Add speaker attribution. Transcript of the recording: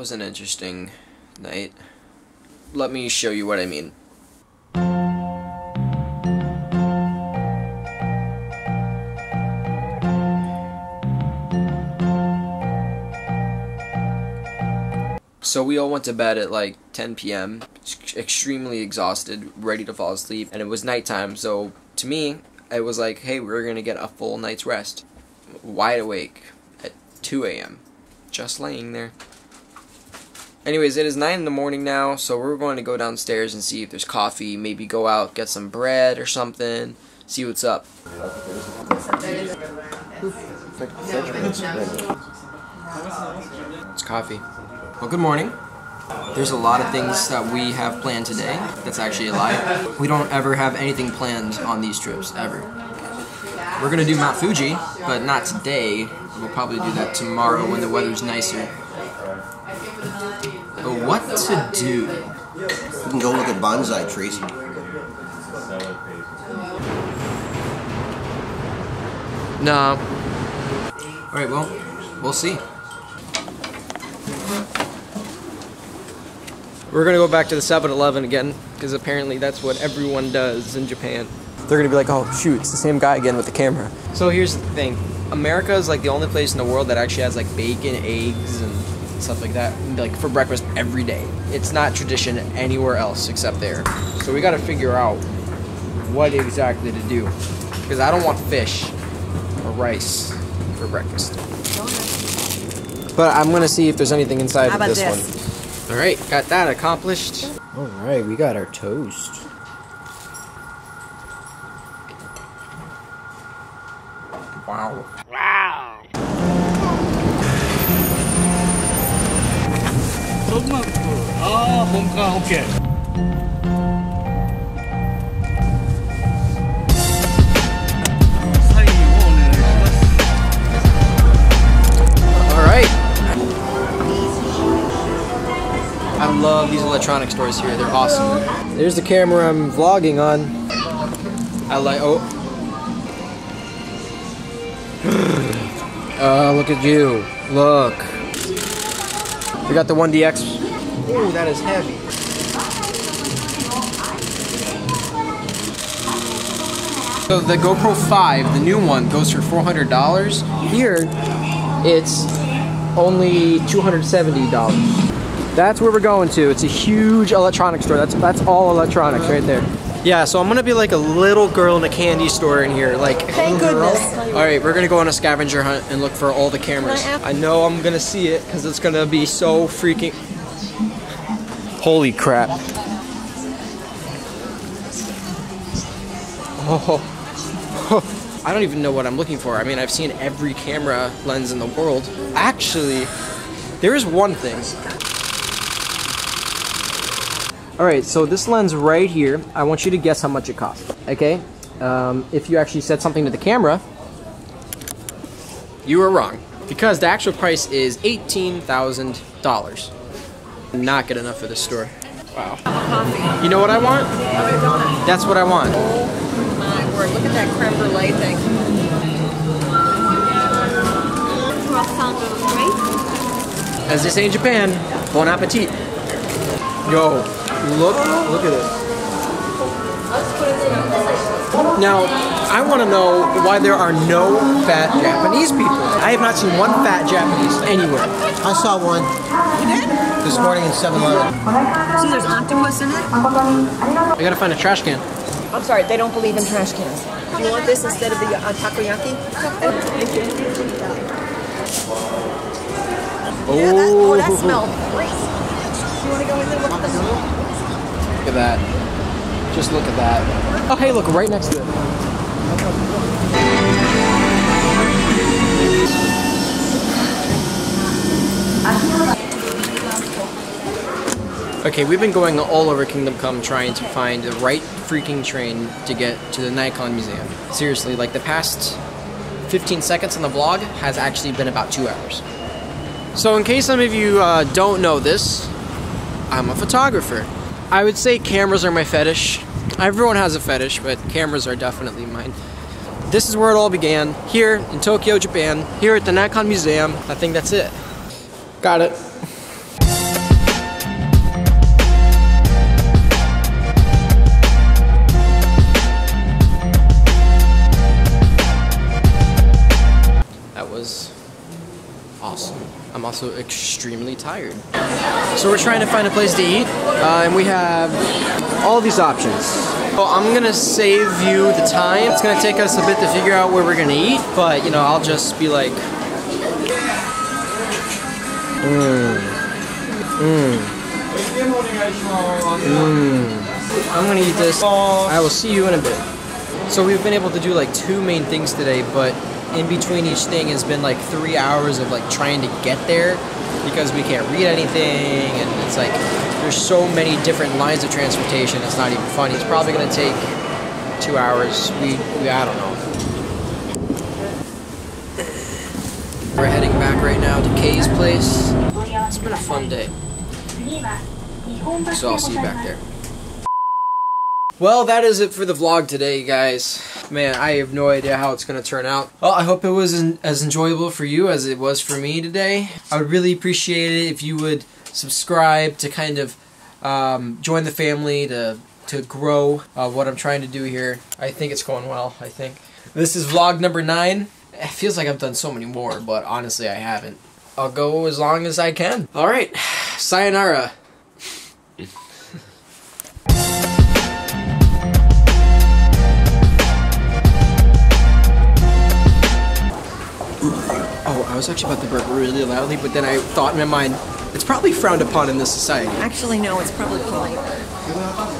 Speaker 1: was an interesting night. Let me show you what I mean. So we all went to bed at like 10 p.m., extremely exhausted, ready to fall asleep, and it was nighttime, so to me, it was like, hey, we're gonna get a full night's rest. Wide awake at 2 a.m., just laying there. Anyways, it is 9 in the morning now, so we're going to go downstairs and see if there's coffee, maybe go out, get some bread or something, see what's up. It's coffee. Well, good morning. There's a lot of things that we have planned today. That's actually a lie. We don't ever have anything planned on these trips, ever. We're gonna do Mount Fuji, but not today. We'll probably do that tomorrow when the weather's nicer. But what to do?
Speaker 2: You can go look at bonsai trees.
Speaker 1: No. Alright, well, we'll see. We're gonna go back to the 7-Eleven again, because apparently that's what everyone does in Japan. They're gonna be like, oh shoot, it's the same guy again with the camera. So here's the thing. America is like the only place in the world that actually has like bacon, eggs, and stuff like that, like for breakfast every day. It's not tradition anywhere else except there. So we gotta figure out what exactly to do. Because I don't want fish or rice for breakfast. But I'm gonna see if there's anything inside
Speaker 3: How
Speaker 1: of this,
Speaker 3: this?
Speaker 1: one. All right, got that accomplished. All right, we got our toast. Wow.
Speaker 4: Wow.
Speaker 1: 소금하고 I love these electronic stores here. They're awesome. There's the camera I'm vlogging on. I like, oh. uh, look at you. Look. We got the 1DX. Ooh, that is heavy. So the GoPro 5, the new one, goes for $400. Here, it's only $270. That's where we're going to. It's a huge electronics store. That's that's all electronics right there. Yeah, so I'm gonna be like a little girl in a candy store in here. Like,
Speaker 3: Thank goodness.
Speaker 1: all right, we're gonna go on a scavenger hunt and look for all the cameras.
Speaker 3: I
Speaker 1: I know I'm gonna see it because it's gonna be so freaking. Holy crap! Oh. I don't even know what I'm looking for. I mean, I've seen every camera lens in the world. Actually, there is one thing. All right, so this lens right here, I want you to guess how much it costs. Okay, um, if you actually said something to the camera, you were wrong because the actual price is eighteen thousand dollars. Not good enough for this store. Wow. You know what I want? That's what I want.
Speaker 3: Oh My word, look at that creme brulee thing.
Speaker 1: As they say in Japan, bon appetit. Yo, look, look at this. Now, I want to know why there are no fat Japanese people. I have not seen one fat Japanese anywhere.
Speaker 2: I saw one this morning in 7-Eleven.
Speaker 3: See, there's octopus in it.
Speaker 1: I gotta find a trash can.
Speaker 3: I'm sorry, they don't believe in trash cans. Do you want this instead of the uh, takoyaki? Yeah, that, oh, that smelled great. You want to go in there? Look at the smell.
Speaker 1: Look at that. Just look at that. Oh, hey, look, right next to it. Okay, we've been going all over Kingdom Come trying to find the right freaking train to get to the Nikon Museum. Seriously, like the past 15 seconds on the vlog has actually been about two hours. So, in case some of you uh, don't know this, I'm a photographer. I would say cameras are my fetish. Everyone has a fetish, but cameras are definitely mine. This is where it all began, here in Tokyo, Japan, here at the Nikon Museum. I think that's it. Got it. That was awesome. I'm also extremely tired. So we're trying to find a place to eat uh, and we have all these options. I'm gonna save you the time. It's gonna take us a bit to figure out where we're gonna eat, but you know, I'll just be like, mmm, mmm, mmm. I'm gonna eat this. I will see you in a bit. So we've been able to do like two main things today, but in between each thing has been like three hours of like trying to get there because we can't read anything and it's like there's so many different lines of transportation it's not even funny. It's probably going to take two hours. We, we i don't know. We're heading back right now to kay's place. It's been a fun day. So i'll see you back there well, that is it for the vlog today, guys. Man, I have no idea how it's going to turn out. Well, I hope it was as enjoyable for you as it was for me today. I would really appreciate it if you would subscribe to kind of um, join the family to to grow uh, what I'm trying to do here. I think it's going well, I think. This is vlog number nine. It feels like I've done so many more, but honestly I haven't. I'll go as long as I can. Alright, sayonara. Was actually about to burp really loudly, but then I thought in my mind, it's probably frowned upon in this society.
Speaker 3: Actually, no, it's probably polite.